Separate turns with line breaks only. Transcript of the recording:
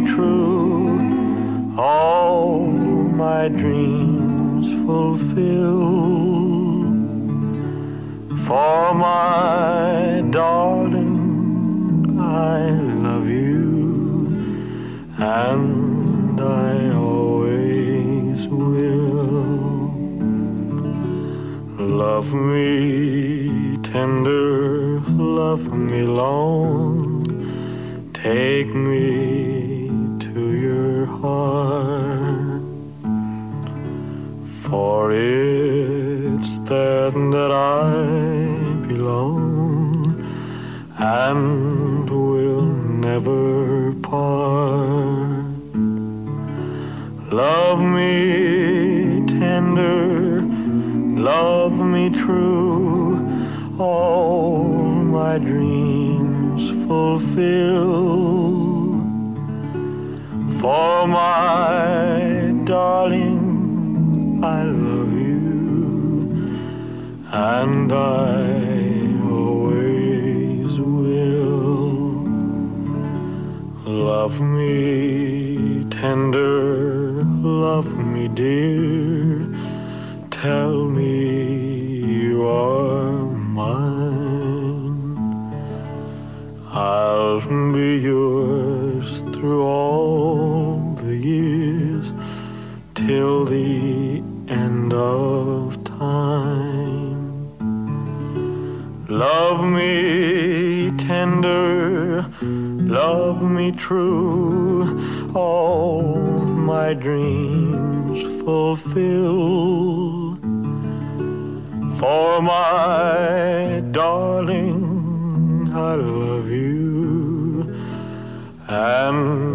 true, all my dreams fulfill. For my darling, I love you, and I always will. Love me tender, love me long, take me it's there that I belong and will never part. Love me tender, love me true, all my dreams fulfill. And I always will. Love me tender, love me dear, tell me you are mine. I'll be yours through all the years till the end of Love me tender, love me true, all my dreams fulfill. For my darling, I love you. And